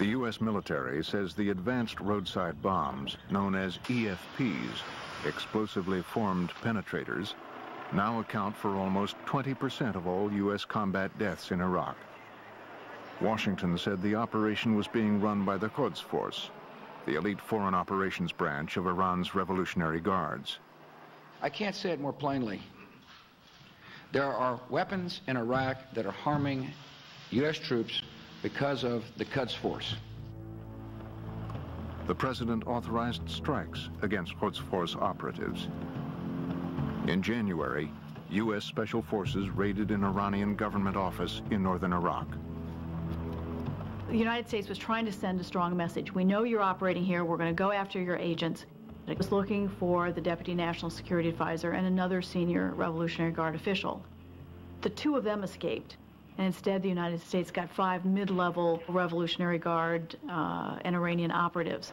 The U.S. military says the advanced roadside bombs, known as EFPs, explosively formed penetrators, now account for almost 20% of all U.S. combat deaths in Iraq. Washington said the operation was being run by the Quds Force, the elite foreign operations branch of Iran's Revolutionary Guards. I can't say it more plainly. There are weapons in Iraq that are harming U.S. troops because of the Quds Force. The president authorized strikes against Quds Force operatives. In January, U.S. Special Forces raided an Iranian government office in northern Iraq. The United States was trying to send a strong message. We know you're operating here. We're going to go after your agents. It was looking for the Deputy National Security Advisor and another senior Revolutionary Guard official. The two of them escaped, and instead the United States got five mid-level Revolutionary Guard uh, and Iranian operatives.